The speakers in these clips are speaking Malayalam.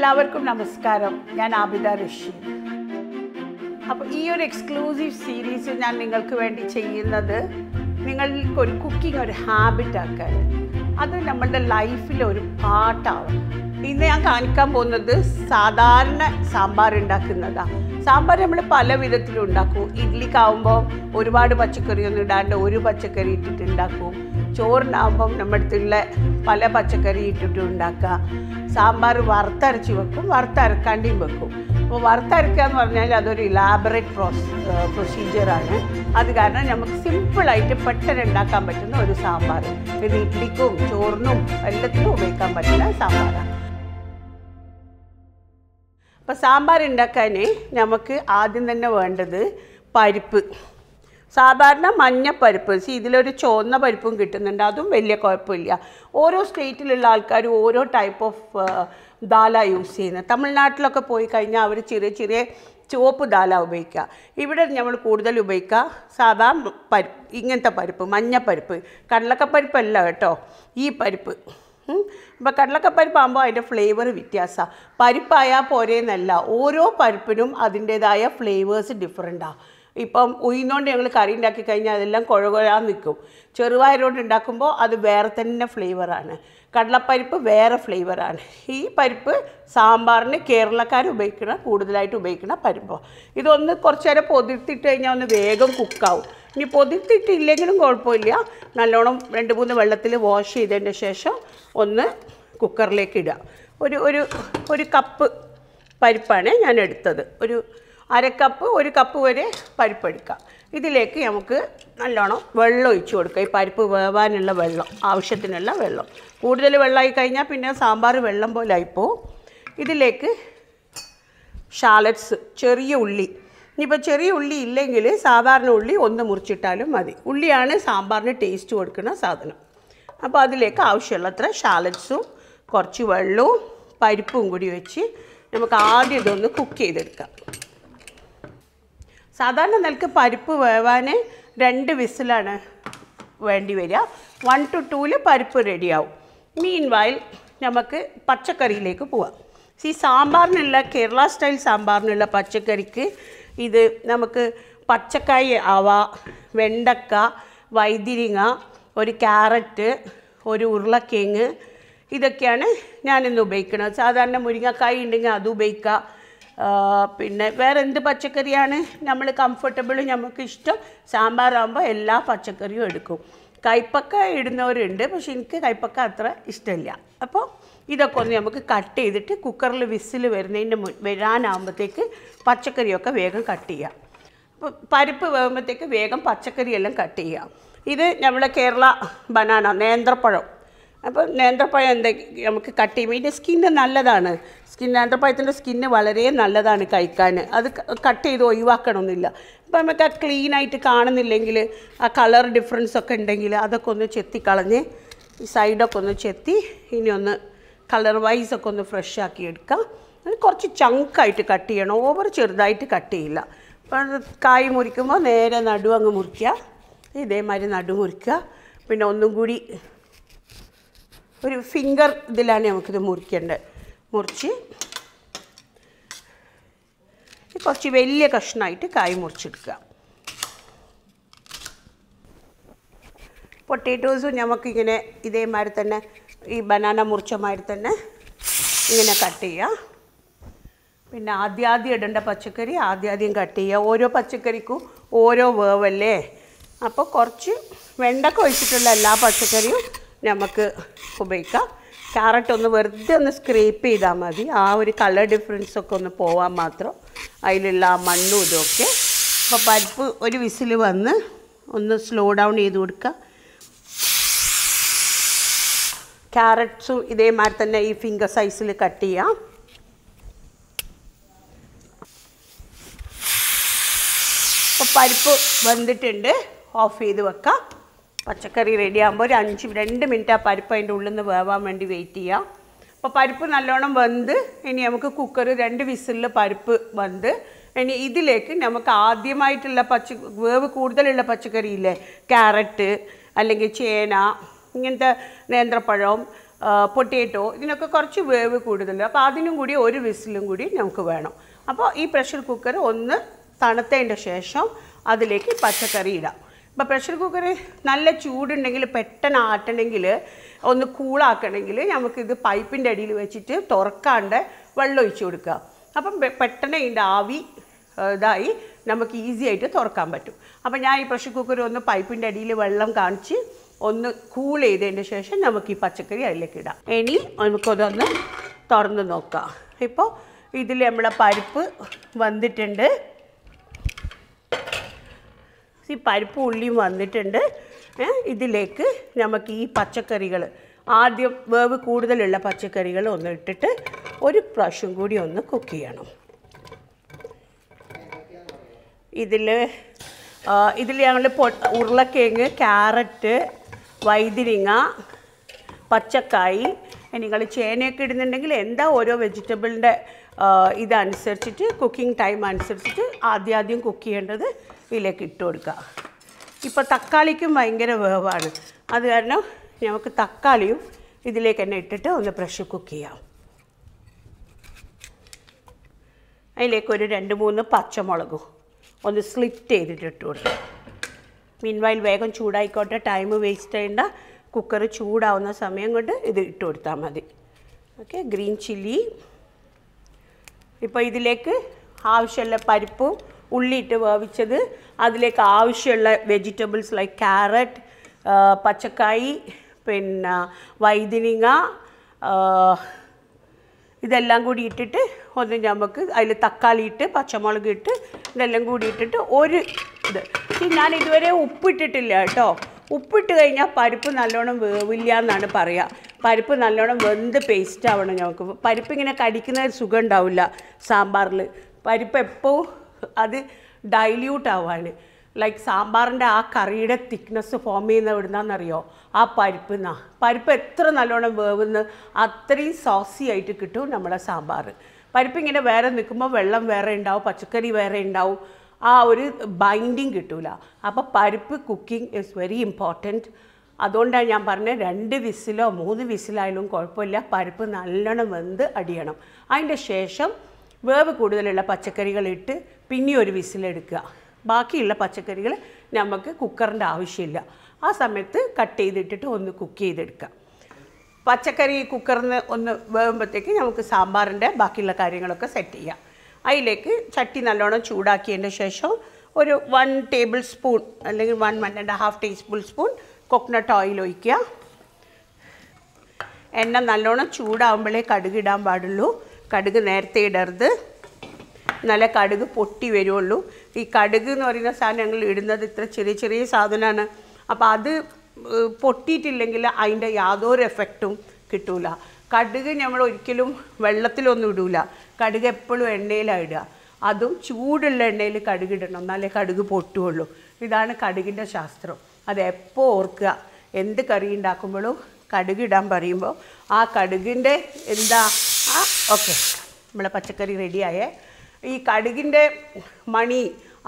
എല്ലാവർക്കും നമസ്കാരം. ഞാൻ ആബിദ ഋഷി അപ്പോൾ ഈ ഒരു എക്സ്ക്ലൂസീവ് സീരീസ് ഞാൻ നിങ്ങൾക്ക് വേണ്ടി ചെയ്യുന്നത് നിങ്ങൾക്ക് ഒരു കുക്കിംഗ് ഒരു ഹാബിറ്റ് ആക്കാൻ. അത് നമ്മളുടെ ലൈഫിലെ ഒരു പാട്ടാവും. ഇന്ന് ഞാൻ കാണിക്കാൻ പോകുന്നത് സാധാരണ സാമ്പാർ ഉണ്ടാക്കുന്നതാണ് സാമ്പാർ നമ്മൾ പല വിധത്തിലും ഉണ്ടാക്കും. ഇഡ്ലിക്കാവുമ്പോൾ ഒരുപാട് പച്ചക്കറിയൊന്നും ഇടാണ്ട് ഒരു പച്ചക്കറി ഇട്ടിട്ട് ഉണ്ടാക്കും. ചോറിനാവുമ്പം നമ്മുടെ അടുത്തുള്ള പല പച്ചക്കറി ഇട്ടിട്ട് ഉണ്ടാക്കുക. സാമ്പാർ വറുത്തരച്ച് വെക്കും വറുത്തരക്കാണ്ടിയും വെക്കും. അപ്പോൾ വറുത്തരക്കുക എന്ന് പറഞ്ഞാൽ അതൊരു ഇലാബറേറ്റ് പ്രോസ് പ്രൊസീജിയറാണ് അത് കാരണം നമുക്ക് സിമ്പിളായിട്ട് പെട്ടെന്ന് ഉണ്ടാക്കാൻ പറ്റുന്ന ഒരു സാമ്പാർ. ഇത് ഇഡ്ലിക്കും ചോറിനും എല്ലാത്തിനും ഉപയോഗിക്കാൻ പറ്റുന്ന സാമ്പാറാണ്. അപ്പോൾ സാമ്പാർ ഉണ്ടാക്കാൻ നമുക്ക് ആദ്യം തന്നെ വേണ്ടത് പരിപ്പ്. സാധാരണ മഞ്ഞപ്പരിപ്പ് സി ഇതിലൊരു ചുവന്ന പരിപ്പും കിട്ടുന്നുണ്ട്. അതും വലിയ കുഴപ്പമില്ല. ഓരോ സ്റ്റേറ്റിലുള്ള ആൾക്കാർ ഓരോ ടൈപ്പ് ഓഫ് ദാല യൂസ് ചെയ്യുന്നത്. തമിഴ്നാട്ടിലൊക്കെ പോയി കഴിഞ്ഞാൽ അവർ ചെറിയ ചെറിയ ചുവപ്പ് ദാല ഉപയോഗിക്കുക. ഇവിടെ നമ്മൾ കൂടുതൽ ഉപയോഗിക്കുക സാധാ പരിപ്പ് ഇങ്ങനത്തെ പരിപ്പ് മഞ്ഞപ്പരിപ്പ് കടലക്കപ്പരിപ്പല്ല കേട്ടോ ഈ പരിപ്പ്. അപ്പോൾ കടലക്കപ്പരിപ്പാകുമ്പോൾ അതിന്റെ ഫ്ലേവർ വ്യത്യാസമാണ് പരിപ്പായാൽ പോരേന്നല്ല ഓരോ പരിപ്പിനും അതിന്റേതായ ഫ്ലേവേഴ്സ് ഡിഫറെന്റാണ് ഇപ്പം ഉയിന്നോണ്ട് ഞങ്ങൾ കറി ഉണ്ടാക്കി കഴിഞ്ഞാൽ അതെല്ലാം കുഴകുഴാൻ നിൽക്കും ചെറുപയറുകൊണ്ട് ഉണ്ടാക്കുമ്പോൾ അത് വേറെ തന്നെ ഫ്ലേവറാണ്. കടലപ്പരിപ്പ് വേറെ ഫ്ലേവറാണ്. ഈ പരിപ്പ് സാമ്പാറിന് കേരളക്കാർ ഉപയോഗിക്കുന്ന കൂടുതലായിട്ട് ഉപയോഗിക്കുന്ന പരിപ്പ്. ഇതൊന്ന് കുറച്ച് നേരം പൊതിർത്തിട്ട് കഴിഞ്ഞാൽ ഒന്ന് വേഗം കുക്കാവും. ഇനി പൊതിർത്തിട്ടില്ലെങ്കിലും കുഴപ്പമില്ല. നല്ലോണം രണ്ട് മൂന്ന് വെള്ളത്തിൽ വാഷ് ചെയ്തതിന് ശേഷം ഒന്ന് കുക്കറിലേക്ക് ഇടുക. ഒരു ഒരു ഒരു കപ്പ് പരിപ്പാണ് ഞാൻ എടുത്തത്. ഒരു അരക്കപ്പ് ഒരു കപ്പ് വരെ പരിപ്പ് എടുക്കാം. ഇതിലേക്ക് നമുക്ക് നല്ലോണം വെള്ളം ഒഴിച്ചു കൊടുക്കുക ഈ പരിപ്പ് വേവാനുള്ള വെള്ളം ആവശ്യത്തിനുള്ള വെള്ളം. കൂടുതൽ വെള്ളമായി കഴിഞ്ഞാൽ പിന്നെ സാമ്പാർ വെള്ളം പോലെ ആയിപ്പോവും ഇതിലേക്ക് ഷാലറ്റ്സ് ചെറിയ ഉള്ളി. ഇനിയിപ്പോൾ ചെറിയ ഉള്ളി ഇല്ലെങ്കിൽ സാധാരണ ഉള്ളി ഒന്ന് മുറിച്ചിട്ടാലും മതി. ഉള്ളിയാണ് സാമ്പാറിന് ടേസ്റ്റ് കൊടുക്കുന്ന സാധനം. അപ്പോൾ അതിലേക്ക് ആവശ്യമുള്ളത്ര ഷാലറ്റ്സും കുറച്ച് വെള്ളവും പരിപ്പും കൂടി വെച്ച് നമുക്ക് ആദ്യം ഇതൊന്ന് കുക്ക് ചെയ്തെടുക്കാം. സാധാരണ നിലയ്ക്ക് പരിപ്പ് വേവാൻ രണ്ട് വിസിലാണ് വേണ്ടി വരിക. വൺ ടു ടൂവിൽ പരിപ്പ് റെഡിയാവും മീൻ വായിൽ നമുക്ക് പച്ചക്കറിയിലേക്ക് പോവാം. ഈ സാമ്പാറിനുള്ള കേരള സ്റ്റൈൽ സാമ്പാറിനുള്ള പച്ചക്കറിക്ക് ഇത് നമുക്ക് പച്ചക്കായ ആവ വെണ്ടക്ക വൈതിരിങ്ങ ഒരു ക്യാരറ്റ് ഒരു ഉരുളക്കിഴങ്ങ് ഇതൊക്കെയാണ് ഞാനിന്ന് ഉപയോഗിക്കുന്നത്. സാധാരണ മുരിങ്ങക്കായ ഉണ്ടെങ്കിൽ അത് ഉപയോഗിക്കുക പിന്നെ വേറെ എന്ത് പച്ചക്കറിയാണ്? നമ്മൾ കംഫർട്ടബിൾ നമുക്ക് ഇഷ്ടം സാമ്പാറാകുമ്പോൾ എല്ലാ പച്ചക്കറിയും എടുക്കും. കൈപ്പക്ക ഇടുന്നവരുണ്ട് പക്ഷെ എനിക്ക് കൈപ്പക്ക അത്ര ഇഷ്ടമില്ല അപ്പോൾ ഇതൊക്കെ ഒന്ന് നമുക്ക് കട്ട് ചെയ്തിട്ട് കുക്കറിൽ വിസിൽ വരുന്നതിന്റെ മു വരാനാകുമ്പോഴത്തേക്ക് പച്ചക്കറിയൊക്കെ വേഗം കട്ട് ചെയ്യാം. അപ്പോൾ പരിപ്പ് വേകുമ്പോഴത്തേക്ക് വേഗം പച്ചക്കറിയെല്ലാം കട്ട് ചെയ്യാം. ഇത് നമ്മളെ കേരള ബനാന നേന്ത്രപ്പഴം. അപ്പോൾ നേന്ത്രപ്പഴം എന്താ നമുക്ക് കട്ട് ചെയ്യുമ്പോൾ ഇതിന്റെ സ്കിന്ന് നല്ലതാണ്. സ്കിൻ നേന്ത്രപ്പഴത്തിന്റെ സ്കിന്ന് വളരെ നല്ലതാണ് കഴിക്കാൻ. അത് കട്ട് ചെയ്ത് ഒഴിവാക്കണമെന്നില്ല അപ്പോൾ നമുക്ക് ആ ക്ലീനായിട്ട് കാണുന്നില്ലെങ്കിൽ ആ കളർ ഡിഫറൻസ് ഒക്കെ ഉണ്ടെങ്കിൽ അതൊക്കെ ഒന്ന് ചെത്തിക്കളഞ്ഞ് ഈ സൈഡൊക്കെ ഒന്ന് ചെത്തി ഇനി ഒന്ന് കളർ വൈസ് ഒക്കെ ഒന്ന് ഫ്രഷ് ആക്കി എടുക്കാം. അത് കുറച്ച് ചങ്കായിട്ട് കട്ട് ചെയ്യണം. ഓവർ ചെറുതായിട്ട് കട്ട് ചെയ്യില്ല. അപ്പോൾ കായ് മുറിക്കുമ്പോൾ നേരെ നടുവങ്ങ് മുറിക്കുക. ഇതേമാതിരി നടു മുറിക്കുക. പിന്നെ ഒന്നും കൂടി ഒരു ഫിംഗർ ഇതിലാണ് നമുക്കിത് മുറിക്കേണ്ടത്. മുറിച്ച് കുറച്ച് വലിയ കഷ്ണമായിട്ട് കായ് മുറിച്ചെടുക്കുക. പൊട്ടേറ്റോസും നമുക്കിങ്ങനെ ഇതേമാതിരി തന്നെ ഈ ബനാന മുറിച്ച മാതിരി തന്നെ ഇങ്ങനെ കട്ട് ചെയ്യുക. പിന്നെ ആദ്യാദ്യം ഇടേണ്ട പച്ചക്കറി ആദ്യാദ്യം കട്ട് ചെയ്യുക. ഓരോ പച്ചക്കറിക്കും ഓരോ വേവല്ലേ? അപ്പോൾ കുറച്ച് വെണ്ടക്ക ഒഴിച്ചിട്ടുള്ള എല്ലാ പച്ചക്കറിയും നമുക്ക് ഉപയോഗിക്കാം. ക്യാരറ്റ് ഒന്ന് വെറുതെ ഒന്ന് സ്ക്രീപ്പ് ചെയ്താൽ മതി. ആ ഒരു കളർ ഡിഫറൻസ് ഒക്കെ ഒന്ന് പോവാൻ മാത്രം. അതിലുള്ള ആ മണ്ണും ഇതൊക്കെ അപ്പോൾ പരിപ്പ് ഒരു വിസിൽ വന്ന് ഒന്ന് സ്ലോ ഡൗൺ ചെയ്ത് കൊടുക്കുക ക്യാരറ്റ്സും ഇതേമാതിരി തന്നെ ഈ ഫിംഗർ സൈസിൽ കട്ട് ചെയ്യാം. അപ്പോൾ പരിപ്പ് വെന്തിട്ടുണ്ട്. ഓഫ് ചെയ്ത് വെക്കാം. പച്ചക്കറി റെഡി ആകുമ്പോൾ ഒരു അഞ്ച് രണ്ട് മിനിറ്റ് ആ പരിപ്പ് അതിന്റെ ഉള്ളിൽ നിന്ന് വേവാൻ വേണ്ടി വെയിറ്റ് ചെയ്യാം. അപ്പോൾ പരിപ്പ് നല്ലോണം വെന്ത് ഇനി നമുക്ക് കുക്കർ രണ്ട് വിസിലിൽ പരിപ്പ് വെന്ത് ഇനി ഇതിലേക്ക് നമുക്ക് ആദ്യമായിട്ടുള്ള പച്ച വേവ് കൂടുതലുള്ള പച്ചക്കറി ഇല്ലേ? ക്യാരറ്റ് അല്ലെങ്കിൽ ചേന ഇങ്ങനത്തെ നേന്ത്രപ്പഴം പൊട്ടേറ്റോ ഇതിനൊക്കെ കുറച്ച് വേവ് കൂടുതൽ അപ്പോൾ അതിനും കൂടി ഒരു വിസിലും കൂടി നമുക്ക് വേണം. അപ്പോൾ ഈ പ്രഷർ കുക്കർ ഒന്ന് തണുത്തതിന്റെ ശേഷം അതിലേക്ക് പച്ചക്കറി ഇടാം. ഇപ്പോൾ പ്രഷർ കുക്കർ നല്ല ചൂടുണ്ടെങ്കിൽ പെട്ടെന്ന് ആട്ടണമെങ്കിൽ ഒന്ന് കൂളാക്കണമെങ്കിൽ നമുക്കിത് പൈപ്പിന്റെ അടിയിൽ വെച്ചിട്ട് തുറക്കാണ്ട് വെള്ളം ഒഴിച്ചു കൊടുക്കുക. അപ്പം പെട്ടെന്ന് ഇതിന്റെ ആവി ഇതായി നമുക്ക് ഈസി ആയിട്ട് തുറക്കാൻ പറ്റും. അപ്പം ഞാൻ ഈ പ്രഷർ കുക്കർ ഒന്ന് പൈപ്പിന്റെ അടിയിൽ വെള്ളം കാണിച്ച് ഒന്ന് കൂൾ ചെയ്തതിന് ശേഷം നമുക്ക് ഈ പച്ചക്കറി അതിലേക്ക് ഇടാം. ഇനി നമുക്കതൊന്ന് തുറന്ന് നോക്കാം. ഇപ്പോൾ ഇതിൽ നമ്മളെ പരിപ്പ് വന്നിട്ടുണ്ട്. ഈ പരിപ്പ് ഉള്ളിയും വന്നിട്ടുണ്ട്. ഇതിലേക്ക് നമുക്ക് ഈ പച്ചക്കറികൾ ആദ്യം വേവ് കൂടുതലുള്ള പച്ചക്കറികൾ ഒന്ന് ഇട്ടിട്ട് ഒരു പ്രാവശ്യം കൂടി ഒന്ന് കുക്ക് ചെയ്യണം. ഇതിൽ ഇതിൽ ഞങ്ങൾ പൊ ഉരുളക്കിഴങ്ങ് ക്യാരറ്റ് വൈതിരിങ്ങ പച്ചക്കായി. നിങ്ങൾ ചേനയൊക്കെ ഇടുന്നുണ്ടെങ്കിൽ എന്താ ഓരോ വെജിറ്റബിളിന്റെ ഇതനുസരിച്ചിട്ട് കുക്കിംഗ് ടൈം അനുസരിച്ചിട്ട് ആദ്യാദ്യം ആദ്യം കുക്ക് ചെയ്യേണ്ടത് ഇതിലേക്ക് ഇട്ട് കൊടുക്കുക. ഇപ്പോൾ തക്കാളിക്കും ഭയങ്കര വേവാണ്. അത് കാരണം നമുക്ക് തക്കാളിയും ഇതിലേക്ക് തന്നെ ഇട്ടിട്ട് ഒന്ന് പ്രഷർ കുക്ക് ചെയ്യാം. അതിലേക്ക് ഒരു രണ്ട് മൂന്ന് പച്ചമുളകും ഒന്ന് സ്ലിറ്റ് ചെയ്തിട്ട് ഇട്ട് കൊടുക്കുക. മീൻവൈൽ വേഗം ചൂടായിക്കോട്ടെ ടൈം വേസ്റ്റ് ചെയ്യേണ്ട. കുക്കർ ചൂടാവുന്ന സമയം കൊണ്ട് ഇത് ഇട്ട് കൊടുത്താൽ മതി. ഓക്കെ ഗ്രീൻ ചില്ലി ഇപ്പോൾ ഇതിലേക്ക് ആവശ്യമുള്ള പരിപ്പും ഉള്ളിയിട്ട് വേവിച്ചത് അതിലേക്ക് ആവശ്യമുള്ള വെജിറ്റബിൾസ് ലൈക്ക് ക്യാരറ്റ് പച്ചക്കായി പിന്നെ വൈതനിങ്ങ ഇതെല്ലാം കൂടി ഇട്ടിട്ട് ഒന്ന് നമുക്ക് അതിൽ തക്കാളി ഇട്ട് പച്ചമുളക് ഇട്ട് ഇതെല്ലാം കൂടി ഇട്ടിട്ട് ഒരു ഇത്. ഞാൻ ഇതുവരെ ഉപ്പിട്ടിട്ടില്ല കേട്ടോ. ഉപ്പിട്ട് കഴിഞ്ഞാൽ പരിപ്പ് നല്ലോണം വേവില്ല എന്നാണ് പറയുക പരിപ്പ് നല്ലോണം വെന്ത് പേസ്റ്റ് ആവണം ഞങ്ങൾക്ക് പരിപ്പ് ഇങ്ങനെ കടിക്കുന്ന സുഖം ഉണ്ടാവില്ല സാമ്പാറിൽ പരിപ്പ് എപ്പോഴും അത് ഡൈല്യൂട്ട് ആവാണ് ലൈക്ക് സാമ്പാറിന്റെ ആ കറിയുടെ തിക്നെസ് ഫോം ചെയ്യുന്ന എവിടുന്നാണെന്നറിയോ ആ പരിപ്പ് നിന്നാ പരിപ്പ് എത്ര നല്ലോണം വേവുന്ന അത്രയും സോസി ആയിട്ട് കിട്ടും നമ്മളെ സാമ്പാർ. പരിപ്പ് ഇങ്ങനെ വേറെ നിൽക്കുമ്പോൾ വെള്ളം വേറെ ഉണ്ടാവും പച്ചക്കറി വേറെ ഉണ്ടാവും. ആ ഒരു ബൈൻഡിങ് കിട്ടൂല. അപ്പോൾ പരിപ്പ് കുക്കിംഗ് ഇസ് വെരി ഇമ്പോർട്ടന്റ് അതുകൊണ്ടാണ് ഞാൻ പറഞ്ഞത് രണ്ട് വിസിലോ മൂന്ന് വിസിലായാലും കുഴപ്പമില്ല. പരിപ്പ് നല്ലോണം വെന്ത് അടിയണം. അതിന്റെ ശേഷം വേവ് കൂടുതലുള്ള പച്ചക്കറികൾ ഇട്ട് പിന്നെ ഒരു വിസിലെടുക്കുക ബാക്കിയുള്ള പച്ചക്കറികൾ നമുക്ക് കുക്കറിന്റെ ആവശ്യമില്ല. ആ സമയത്ത് കട്ട് ചെയ്തിട്ടിട്ട് ഒന്ന് കുക്ക് ചെയ്തെടുക്കുക. പച്ചക്കറി കുക്കറിന് ഒന്ന് വേകുമ്പോഴത്തേക്ക് നമുക്ക് സാമ്പാറിന്റെ ബാക്കിയുള്ള കാര്യങ്ങളൊക്കെ സെറ്റ് ചെയ്യാം. അതിലേക്ക് ചട്ടി നല്ലോണം ചൂടാക്കിയതിന്റെ ശേഷം ഒരു വൺ ടേബിൾ സ്പൂൺ അല്ലെങ്കിൽ one one and half teaspoon spoon coconut oil ഒഴിക്കുക. എണ്ണ നല്ലോണം ചൂടാകുമ്പോഴേ കടുക് ഇടാൻ പാടുള്ളൂ. കടുക് നേരത്തെ ഇടരുത്. നല്ല കടുക് പൊട്ടി വരുള്ളൂ ഈ കടുക് എന്ന് പറയുന്ന സാധനം ഞങ്ങൾ ഇടുന്നത് ഇത്ര ചെറിയ ചെറിയ സാധനമാണ്. അപ്പോൾ അത് പൊട്ടിയിട്ടില്ലെങ്കിൽ അതിന്റെ യാതൊരു എഫക്റ്റും കിട്ടൂല. കടുക് നമ്മൾ ഒരിക്കലും വെള്ളത്തിലൊന്നും ഇടൂല. കടുക് എപ്പോഴും എണ്ണയിലാണ് ഇടുക. അതും ചൂടുള്ള എണ്ണയിൽ കടുക് ഇടണം. എന്നാലേ കടുക് പൊട്ടുകയുള്ളൂ ഇതാണ് കടുകിന്റെ ശാസ്ത്രം. അത് എപ്പോൾ ഓർക്കുക. എന്ത് കറി ഉണ്ടാക്കുമ്പോഴും കടുക് ഇടാൻ പറയുമ്പോൾ ആ കടുകിന്റെ എന്താ ആ ഓക്കെ. നമ്മളെ പച്ചക്കറി റെഡിയായേ ഈ കടുകിന്റെ മണി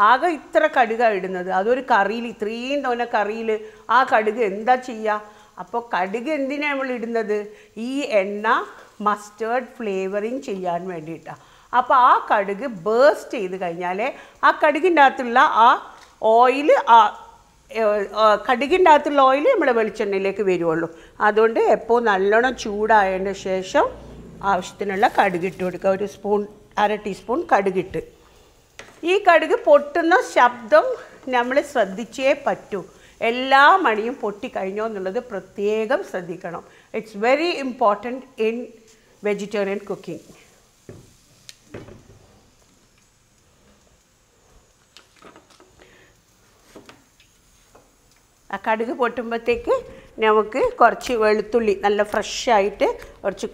ആകെ ഇത്ര കടുകാണ് ഇടുന്നത്. അതൊരു കറിയിൽ ഇത്രയും തോന്നെ കറിയിൽ ആ കടുക് എന്താ ചെയ്യുക അപ്പോൾ കടുക് എന്തിനാണ് നമ്മൾ ഇടുന്നത്? ഈ എണ്ണ മസ്റ്റേർഡ് ഫ്ലേവറിങ് ചെയ്യാൻ വേണ്ടിയിട്ടാണ് അപ്പോൾ ആ കടുക് ബേസ്റ്റ് ചെയ്ത് കഴിഞ്ഞാൽ ആ കടുകിന്റെ അകത്തുള്ള ആ ഓയിൽ ആ കടുകിന്റെ അകത്തുള്ള ഓയിൽ നമ്മൾ വെളിച്ചെണ്ണയിലേക്ക് വരുവുള്ളൂ. അതുകൊണ്ട് എപ്പോൾ നല്ലോണം ചൂടായതിന് ശേഷം ആവശ്യത്തിനുള്ള കടുക് ഇട്ട് കൊടുക്കുക. ഒരു സ്പൂൺ അര ടീസ്പൂൺ കടുകിട്ട്. ഈ കടുക് പൊട്ടുന്ന ശബ്ദം നമ്മൾ ശ്രദ്ധിച്ചേ പറ്റൂ. എല്ലാ മണിയും പൊട്ടിക്കഴിഞ്ഞോ എന്നുള്ളത് പ്രത്യേകം ശ്രദ്ധിക്കണം. It's very important in vegetarian cooking ആ കടുക് പൊട്ടുമ്പോഴത്തേക്ക് നമുക്ക് കുറച്ച് വെളുത്തുള്ളി നല്ല ഫ്രഷായിട്ട് കുറച്ച്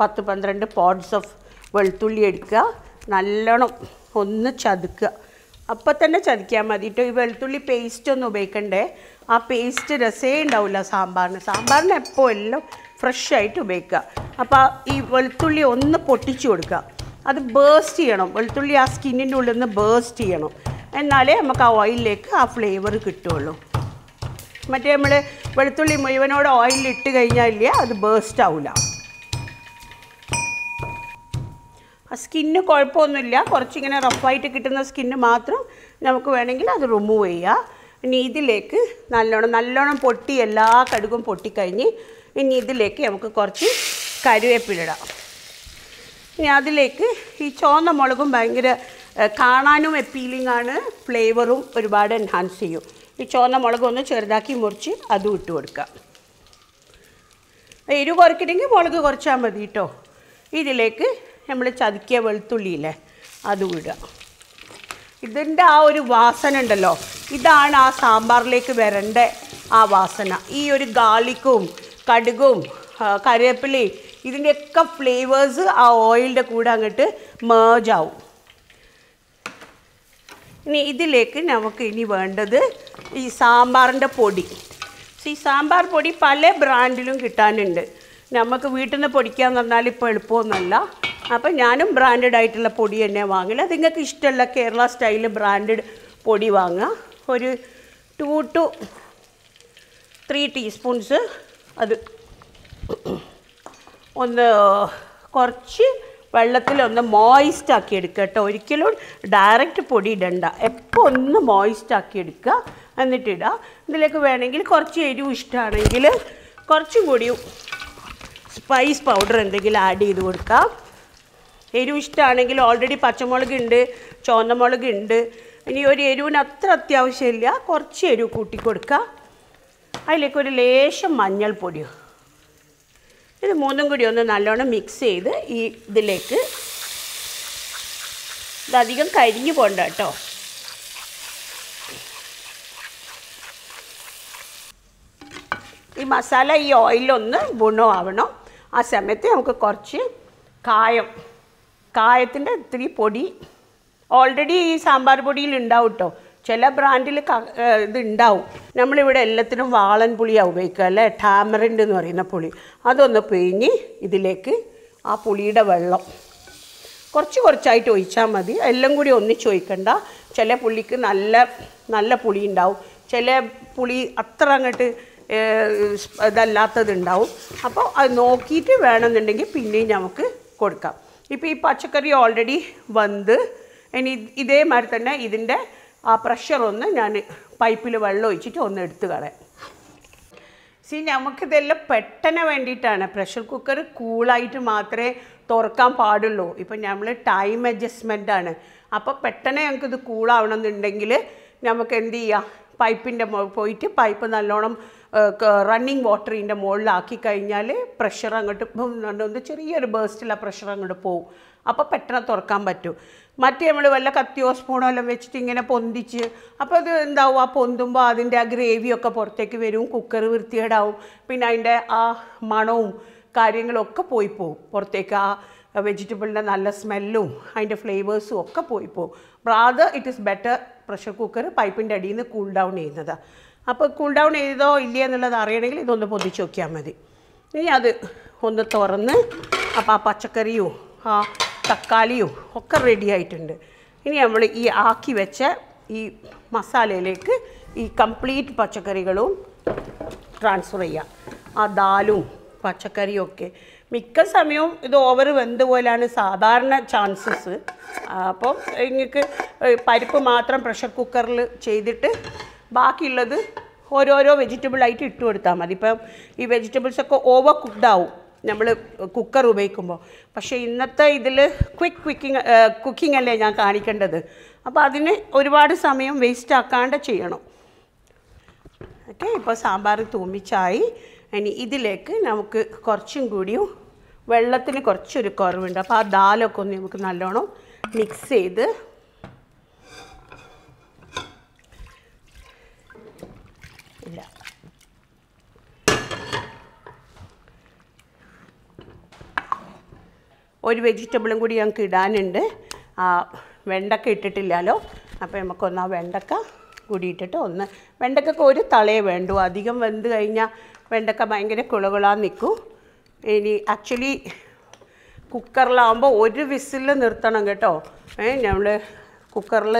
പത്ത് പന്ത്രണ്ട് പോഡ്സ് ഓഫ് വെളുത്തുള്ളി എടുക്കുക. നല്ലോണം ഒന്ന് ചതുക്കുക. അപ്പം തന്നെ ചതിക്കാൻ കേട്ടോ ഈ വെളുത്തുള്ളി പേസ്റ്റ് ഒന്നും ഉപയോഗിക്കണ്ടേ. ആ പേസ്റ്റ് രസേ ഉണ്ടാവില്ല സാമ്പാറിന്. സാമ്പാറിന് എപ്പോൾ എല്ലാം ഫ്രഷ് ആയിട്ട് ഉപയോഗിക്കുക. അപ്പോൾ ഈ വെളുത്തുള്ളി ഒന്ന് പൊട്ടിച്ചു കൊടുക്കുക. അത് ബേസ്റ്റ് ചെയ്യണം. വെളുത്തുള്ളി ആ സ്കിന്നിന്റെ ഉള്ളിൽ നിന്ന് ബേസ്റ്റ് ചെയ്യണം. എന്നാലേ നമുക്ക് ആ ഓയിലിലേക്ക് ആ ഫ്ലേവർ കിട്ടുള്ളൂ. മറ്റേ നമ്മൾ വെളുത്തുള്ളി മുഴുവനോട് ഓയിലിട്ട് കഴിഞ്ഞാൽ അത് ബേസ്റ്റ് ആവില്ല സ്കിന്ന് കുഴപ്പമൊന്നുമില്ല. കുറച്ചിങ്ങനെ റഫായിട്ട് കിട്ടുന്ന സ്കിന്ന് മാത്രം നമുക്ക് വേണമെങ്കിൽ അത് റിമൂവ് ചെയ്യാം. ഇനി ഇതിലേക്ക് നല്ലോണം നല്ലോണം പൊട്ടി എല്ലാ കടുകും പൊട്ടിക്കഴിഞ്ഞ് ഇനി ഇതിലേക്ക് നമുക്ക് കുറച്ച് കരുവേപ്പിലിടാം ഇനി അതിലേക്ക് ഈ ചുവന്ന മുളകും ഭയങ്കര കാണാനും അപ്പീലിംഗ് ആണ്. ഫ്ലേവറും ഒരുപാട് എൻഹാൻസ് ചെയ്യും. ഈ ചുവന്ന മുളക് ഒന്ന് ചെറുതാക്കി മുറിച്ച് അതും ഇട്ട് കൊടുക്കാം. എരിവ് കുറയ്ക്കണമെങ്കിൽ മുളക് കുറച്ചാൽ മതി കേട്ടോ ഇതിലേക്ക് നമ്മൾ ചതുക്കിയ വെളുത്തുള്ളിയില്ലേ അതും ഇടുക ഇതിന്റെ ആ ഒരു വാസന ഉണ്ടല്ലോ ഇതാണ് ആ സാമ്പാറിലേക്ക് വരേണ്ട ആ വാസന. ഈ ഒരു ഗാർലിക്കും കടുകും കറിവേപ്പിലയും ഇതിന്റെയൊക്കെ ഫ്ലേവേഴ്സ് ആ ഓയിലിന്റെ കൂടെ അങ്ങോട്ട് മേജാവും ഇനി ഇതിലേക്ക് നമുക്ക് ഇനി വേണ്ടത് ഈ സാമ്പാറിന്റെ പൊടി. ഈ സാമ്പാർ പൊടി പല ബ്രാൻഡിലും കിട്ടാനുണ്ട്. നമുക്ക് വീട്ടിൽ നിന്ന് പൊടിക്കാന്ന് പറഞ്ഞാൽ ഇപ്പോൾ എളുപ്പമൊന്നുമല്ല. അപ്പം ഞാനും ബ്രാൻഡഡ് ആയിട്ടുള്ള പൊടി തന്നെ വാങ്ങില്ല അത് നിങ്ങൾക്ക് ഇഷ്ടമുള്ള കേരള സ്റ്റൈൽ ബ്രാൻഡഡ് പൊടി വാങ്ങുക. ഒരു ടു ടു ത്രീ ടീസ്പൂൺസ് അത് ഒന്ന് കുറച്ച് വെള്ളത്തിലൊന്ന് മോയിസ്റ്റ് ആക്കി എടുക്കുക കേട്ടോ. ഒരിക്കലും ഡയറക്റ്റ് പൊടി ഇടണ്ട. എപ്പോൾ ഒന്ന് മോയിസ്റ്റ് ആക്കി എടുക്കുക. എന്നിട്ടിടുക ഇതിലേക്ക് വേണമെങ്കിൽ കുറച്ച് എരിവ് ഇഷ്ടമാണെങ്കിൽ കുറച്ചും കൂടി സ്പൈസ് പൗഡർ എന്തെങ്കിലും ആഡ് ചെയ്ത് കൊടുക്കാം. എരിവ് ഇഷ്ടമാണെങ്കിൽ ഓൾറെഡി പച്ചമുളക് ഉണ്ട് ചുവന്നമുളക് ഉണ്ട് ഇനി ഒരു എരിവിന് അത്ര അത്യാവശ്യമില്ല. കുറച്ച് എരിവ് കൂട്ടി കൊടുക്കുക അതിലേക്ക് ഒരു ലേശം മഞ്ഞൾപ്പൊടിയോ ഇത് മൂന്നും കൂടി ഒന്ന് നല്ലോണം മിക്സ് ചെയ്ത് ഈ ഇതിലേക്ക് ഇതധികം കരിഞ്ഞു പോണ്ട കേട്ടോ. ഈ മസാല ഈ ഓയിലൊന്ന് ഗുണമാവണം. ആ സമയത്ത് നമുക്ക് കുറച്ച് കായം കായത്തിന്റെ ഇത്തിരി പൊടി ഓൾറെഡി ഈ സാമ്പാർ പൊടിയിൽ ഉണ്ടാവും കേട്ടോ ചില ബ്രാൻഡിൽ ഇത് ഉണ്ടാവും. നമ്മളിവിടെ എല്ലാത്തിനും വാളൻ പുളിയാണ് ഉപയോഗിക്കുക അല്ലേ? ടാമറിന്റ് എന്ന് പറയുന്ന പുളി. അതൊന്ന് പിഴിഞ്ഞ് ഇതിലേക്ക് ആ പുളിയുടെ വെള്ളം കുറച്ച് കുറച്ചായിട്ട് ഒഴിച്ചാൽ മതി. എല്ലാം കൂടി ഒന്നിച്ച് ഒഴിക്കണ്ട. ചില പുളിക്ക് നല്ല നല്ല പുളി ഉണ്ടാവും. ചില പുളി അത്ര അങ്ങോട്ട് ഇതല്ലാത്തതുണ്ടാവും അപ്പോൾ അത് നോക്കിയിട്ട് വേണമെന്നുണ്ടെങ്കിൽ പിന്നെയും നമുക്ക് കൊടുക്കാം. ഇപ്പോൾ ഈ പച്ചക്കറി ഓൾറെഡി വന്ന്. ഇനി ഇതേമാതിരി തന്നെ ഇതിന്റെ ആ പ്രഷർ ഒന്ന് ഞാൻ പൈപ്പിൽ വെള്ളം ഒഴിച്ചിട്ട് ഒന്ന് എടുത്തു കളയാം. സി നമുക്കിതെല്ലാം പെട്ടെന്ന് വേണ്ടിയിട്ടാണ്. പ്രഷർ കുക്കർ കൂളായിട്ട് മാത്രമേ തുറക്കാൻ പാടുള്ളൂ. ഇപ്പം നമ്മൾ ടൈം അഡ്ജസ്റ്റ്മെന്റ് ആണ്. അപ്പോൾ പെട്ടെന്ന് ഞങ്ങൾക്കിത് കൂളാവണം എന്നുണ്ടെങ്കിൽ നമുക്ക് എന്ത് ചെയ്യാം? പൈപ്പിന്റെ പോയിട്ട് പൈപ്പ് നല്ലോണം റണ്ണിങ് വാട്ടറിന്റെ മുകളിലാക്കി കഴിഞ്ഞാൽ പ്രഷർ അങ്ങോട്ട് ഒന്ന് ചെറിയൊരു ബേസ്റ്റിലുള്ള പ്രഷർ അങ്ങോട്ട് പോവും. അപ്പോൾ പെട്ടെന്ന് തുറക്കാൻ പറ്റും. മറ്റേ നമ്മൾ വല്ല കത്തിയോ സ്പൂണോ എല്ലാം വെച്ചിട്ട് ഇങ്ങനെ പൊന്തിച്ച് അപ്പോൾ അത് എന്താവും? ആ പൊന്തുമ്പോൾ അതിന്റെ ആ ഗ്രേവിയൊക്കെ പുറത്തേക്ക് വരും കുക്കർ വൃത്തികേടാവും. പിന്നെ അതിന്റെ ആ മണവും കാര്യങ്ങളൊക്കെ പോയി പോവും. പുറത്തേക്ക് ആ വെജിറ്റബിളിന്റെ നല്ല സ്മെല്ലും അതിന്റെ ഫ്ലേവേഴ്സും ഒക്കെ പോയി പോകും rather it is better pressure cooker പൈപ്പിന്റെ അടിയിൽ നിന്ന് കൂൾ ഡൗൺ ചെയ്യുന്നതാണ് അപ്പോൾ കൂൾ ഡൗൺ ചെയ്തോ ഇല്ല എന്നുള്ളത് അറിയണമെങ്കിൽ ഇതൊന്ന് പൊതിച്ച് നോക്കിയാൽ മതി. ഇനി അത് ഒന്ന് തുറന്ന് അപ്പോൾ ആ പച്ചക്കറിയും ആ തക്കാളിയും ഒക്കെ റെഡി ആയിട്ടുണ്ട്. ഇനി നമ്മൾ ഈ ആക്കി വെച്ച ഈ മസാലയിലേക്ക് ഈ കംപ്ലീറ്റ് പച്ചക്കറികളും ട്രാൻസ്ഫർ ചെയ്യാം. ആ ദാലും പച്ചക്കറിയും ഒക്കെ. മിക്ക സമയവും ഇത് ഓവർ വെന്ത് പോലാണ് സാധാരണ ചാൻസസ് അപ്പം നിങ്ങൾക്ക് പരിപ്പ് മാത്രം പ്രഷർ കുക്കറിൽ ചെയ്തിട്ട് ബാക്കിയുള്ളത് ഓരോരോ വെജിറ്റബിൾ ആയിട്ട് ഇട്ട് കൊടുത്താൽ മതി. ഇപ്പം ഈ വെജിറ്റബിൾസ് ഒക്കെ ഓവർ കുക്ക്ഡ് ആവും. നമ്മൾ കുക്കർ ഉപയോഗിക്കുമ്പോൾ. പക്ഷേ ഇന്നത്തെ ഇതിൽ ക്വിക്ക് കുക്കിംഗ് കുക്കിംഗ് അല്ലേ ഞാൻ കാണിക്കേണ്ടത്. അപ്പോൾ അതിന് ഒരുപാട് സമയം വേസ്റ്റ് ആക്കാണ്ട് ചെയ്യണം. ഓക്കെ ഇപ്പോൾ സാമ്പാർ തൂമിച്ചായി. ഇനി ഇതിലേക്ക് നമുക്ക് കുറച്ചും കൂടിയും വെള്ളത്തിന് കുറച്ചൊരു കുറവുണ്ട്. അപ്പോൾ ആ ദാലൊക്കെ ഒന്ന് നമുക്ക് നല്ലോണം മിക്സ് ചെയ്ത് ഒരു വെജിറ്റബിളും കൂടി ഞങ്ങൾക്ക് ഇടാനുണ്ട്. ആ വെണ്ടക്ക ഇട്ടിട്ടില്ലല്ലോ. അപ്പോൾ നമുക്കൊന്ന് ആ വെണ്ടക്ക കൂടി ഇട്ടിട്ട് ഒന്ന് വെണ്ടക്കൊക്കെ ഒരു തളയെ വേണ്ടു. അധികം വെന്ത് കഴിഞ്ഞാൽ വെണ്ടക്ക ഭയങ്കര കുളകുളാൻ നിൽക്കും ഇനി ആക്ച്വലി കുക്കറിലാവുമ്പോൾ ഒരു വിസിൽ നിർത്തണം കേട്ടോ. ഏ നമ്മൾ കുക്കറിൽ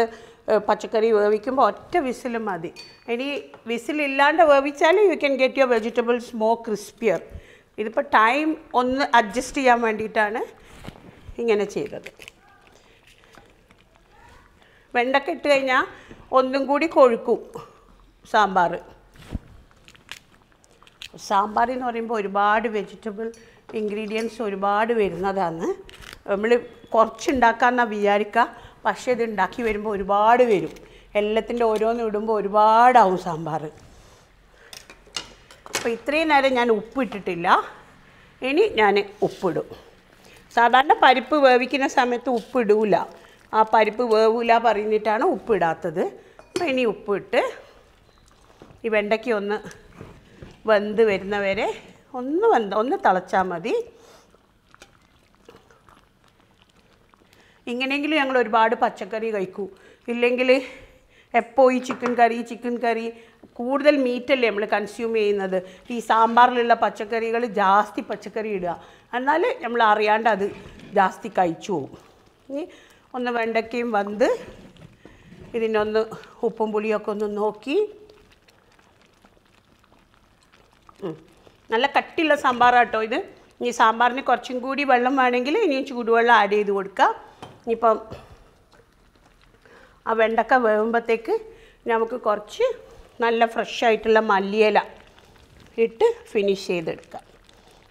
പച്ചക്കറി വേവിക്കുമ്പോൾ ഒറ്റ വിസിൽ മതി. ഇനി വിസിലില്ലാണ്ട് വേവിച്ചാൽ you can get your vegetables more crispier ഇതിപ്പോൾ ടൈം ഒന്ന് അഡ്ജസ്റ്റ് ചെയ്യാൻ വേണ്ടിയിട്ടാണ്. ഇങ്ങനെ ചെയ്തത്. വെണ്ടക്ക ഇട്ട് കഴിഞ്ഞാൽ ഒന്നും കൂടി കൊഴുക്കും സാമ്പാർ. സാമ്പാർ എന്ന് പറയുമ്പോൾ ഒരുപാട് വെജിറ്റബിൾ ഇൻഗ്രീഡിയൻസ് ഒരുപാട് വരുന്നതാണ്. നമ്മൾ കുറച്ചുണ്ടാക്കാമെന്നാണ് വിചാരിക്കുക പക്ഷേ ഇത് ഉണ്ടാക്കി വരുമ്പോൾ ഒരുപാട് വരും. എല്ലാത്തിന്റെ ഓരോന്ന് ഇടുമ്പോൾ ഒരുപാടാവും സാമ്പാർ. അപ്പോൾ ഇത്രയും നേരം ഞാൻ ഉപ്പ് ഇട്ടിട്ടില്ല. ഇനി ഞാൻ ഉപ്പിടും. സാധാരണ പരിപ്പ് വേവിക്കുന്ന സമയത്ത് ഉപ്പ് ഇടൂല ആ പരിപ്പ് വേവില്ല പറഞ്ഞിട്ടാണ് ഉപ്പ് ഇടാത്തത് അപ്പോൾ ഇനി ഉപ്പിട്ട് ഈ വെണ്ടയ്ക്ക് ഒന്ന് വെന്ത് വരുന്നവരെ ഒന്ന് വെന്ത് ഒന്ന് തിളച്ചാൽ മതി. ഇങ്ങനെയെങ്കിലും ഞങ്ങൾ ഒരുപാട് പച്ചക്കറി കഴിക്കൂ. ഇല്ലെങ്കിൽ എപ്പോൾ ഈ ചിക്കൻ കറി ചിക്കൻ കറി കൂടുതൽ മീറ്റല്ലേ നമ്മൾ കൺസ്യൂം ചെയ്യുന്നത്? ഈ സാമ്പാറിലുള്ള പച്ചക്കറികൾ ജാസ്തി പച്ചക്കറി ഇടുക. എന്നാൽ നമ്മൾ അറിയാണ്ട് അത് ജാസ്തി കഴിച്ചു പോകും. ഇനി ഒന്ന് വെണ്ടയ്ക്കയും വന്ന് ഇതിനൊന്ന് ഉപ്പും പുളിയൊക്കെ ഒന്ന് നോക്കി. നല്ല കട്ടിയുള്ള സാമ്പാറാട്ടോ ഇത്. ഇനി സാമ്പാറിന് കുറച്ചും കൂടി വെള്ളം വേണമെങ്കിൽ ഇനിയും ചൂടുവെള്ളം ആഡ് ചെയ്ത് കൊടുക്കാം. ഇനിയിപ്പം ആ വെണ്ടക്ക വേകുമ്പോഴത്തേക്ക് നമുക്ക് കുറച്ച് നല്ല ഫ്രഷ് ആയിട്ടുള്ള മല്ലിയില ഇട്ട് ഫിനിഷ് ചെയ്തെടുക്കാം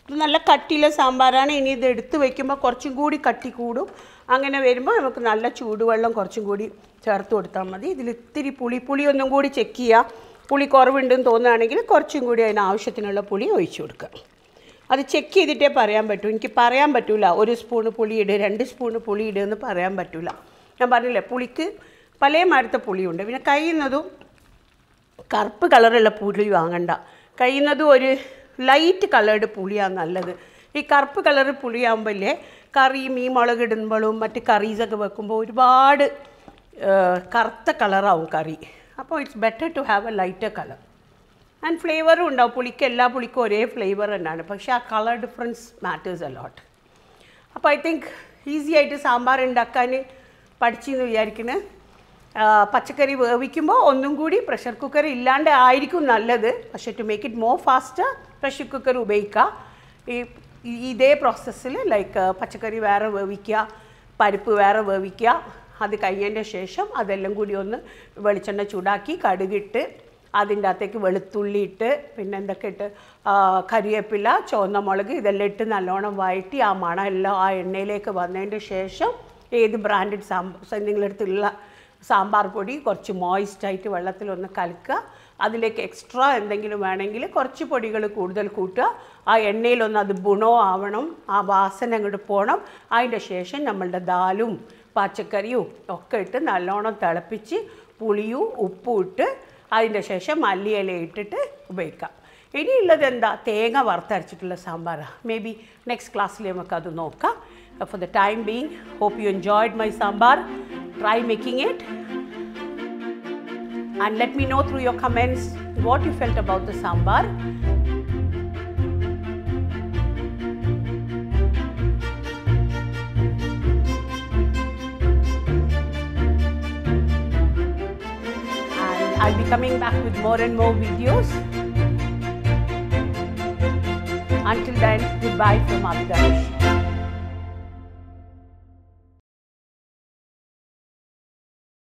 ഇത് നല്ല കട്ടിയുള്ള സാമ്പാറാണ്. ഇനി ഇത് എടുത്ത് വയ്ക്കുമ്പോൾ കുറച്ചും കൂടി കട്ടി കൂടും. അങ്ങനെ വരുമ്പോൾ നമുക്ക് നല്ല ചൂടുവെള്ളം കുറച്ചും കൂടി ചേർത്ത് കൊടുത്താൽ മതി. ഇതിൽ ഇത്തിരി പുളി പുളി ഒന്നും കൂടി ചെക്ക് ചെയ്യുക. പുളി കുറവുണ്ടെന്ന് തോന്നുകയാണെങ്കിൽ കുറച്ചും കൂടി അതിന് ആവശ്യത്തിനുള്ള പുളി ഒഴിച്ചു കൊടുക്കുക. അത് ചെക്ക് ചെയ്തിട്ടേ പറയാൻ പറ്റൂ. എനിക്ക് പറയാൻ പറ്റില്ല ഒരു സ്പൂണ് പുളി ഇട് രണ്ട് സ്പൂണ് പുളി ഇടുക എന്ന് പറയാൻ പറ്റില്ല ഞാൻ പറഞ്ഞില്ലേ പുളിക്ക് പല മരത്തെ പുളിയുണ്ട്. പിന്നെ കഴിയുന്നതും കറുപ്പ് കളറുള്ള പുളി വാങ്ങണ്ട. കഴിയുന്നതും ഒരു ലൈറ്റ് കളേർഡ് പുളിയാണ് നല്ലത്. ഈ കറുപ്പ് കളർ പുളിയാകുമ്പോഴേ കറി മീൻ മുളക് ഇടുമ്പോഴും മറ്റ് കറീസൊക്കെ വെക്കുമ്പോൾ ഒരുപാട് കറുത്ത കളറാവും കറി. അപ്പോൾ it's better to have a lighter colour and ഫ്ലേവറും ഉണ്ടാവും. പുളിക്ക് എല്ലാ പുളിക്കും ഒരേ ഫ്ലേവർ തന്നെയാണ്. പക്ഷേ ആ colour difference matters a lot അപ്പോൾ ഐ തിങ്ക് ഈസി ആയിട്ട് സാമ്പാർ ഉണ്ടാക്കാൻ പഠിച്ചെന്ന് വിചാരിക്കുന്നത് പച്ചക്കറി വേവിക്കുമ്പോൾ ഒന്നും കൂടി പ്രഷർ കുക്കർ ഇല്ലാണ്ട് ആയിരിക്കും നല്ലത്. പക്ഷേ to make it more fast pressure cooker ഉപയോഗിക്കുക ഈ ഇതേ പ്രോസസ്സിൽ ലൈക്ക് പച്ചക്കറി വേറെ വേവിക്കുക പരിപ്പ് വേറെ വേവിക്കുക. അത് കഴിഞ്ഞതിന്റെ ശേഷം അതെല്ലാം കൂടി ഒന്ന് വെളിച്ചെണ്ണ ചൂടാക്കി കടുകിട്ട് അതിന്റെ അകത്തേക്ക് വെളുത്തുള്ളി ഇട്ട് പിന്നെ എന്തൊക്കെ ഇട്ട് കരിവേപ്പില ചുവന്ന മുളക് ഇതെല്ലാം ഇട്ട് നല്ലോണം വഴറ്റി ആ മണം എല്ലാം ആ എണ്ണയിലേക്ക് വന്നതിന്റെ ശേഷം ഏത് ബ്രാൻഡഡ് സാമ്പാർ നിങ്ങളടുത്തുള്ള സാമ്പാർ പൊടി കുറച്ച് മോയിസ്റ്റായിട്ട് വെള്ളത്തിലൊന്ന് കലക്കുക. അതിലേക്ക് എക്സ്ട്രാ എന്തെങ്കിലും വേണമെങ്കിൽ കുറച്ച് പൊടികൾ കൂടുതൽ കൂട്ടുക. ആ എണ്ണയിലൊന്ന് അത് ഗുണോ ആവണം ആ വാസന അങ്ങോട്ട് പോകണം. അതിന്റെ ശേഷം നമ്മളുടെ ദാലും പച്ചക്കറിയും ഒക്കെ ഇട്ട് നല്ലോണം തിളപ്പിച്ച് പുളിയും ഉപ്പും ഇട്ട് അതിന്റെ ശേഷം മല്ലിയില ഇട്ടിട്ട് ഉപയോഗിക്കാം. ഇനിയുള്ളത് എന്താ? തേങ്ങ വറുത്തരച്ചിട്ടുള്ള സാമ്പാറാണ് മേ ബി നെക്സ്റ്റ് ക്ലാസ്സിൽ നമുക്ക് അത് നോക്കാം. For the time being hope you enjoyed my sambar. Try making it. And let me know through your comments what you felt about the sambar. And I'll be coming back with more and more videos. Until then, goodbye from Abdash.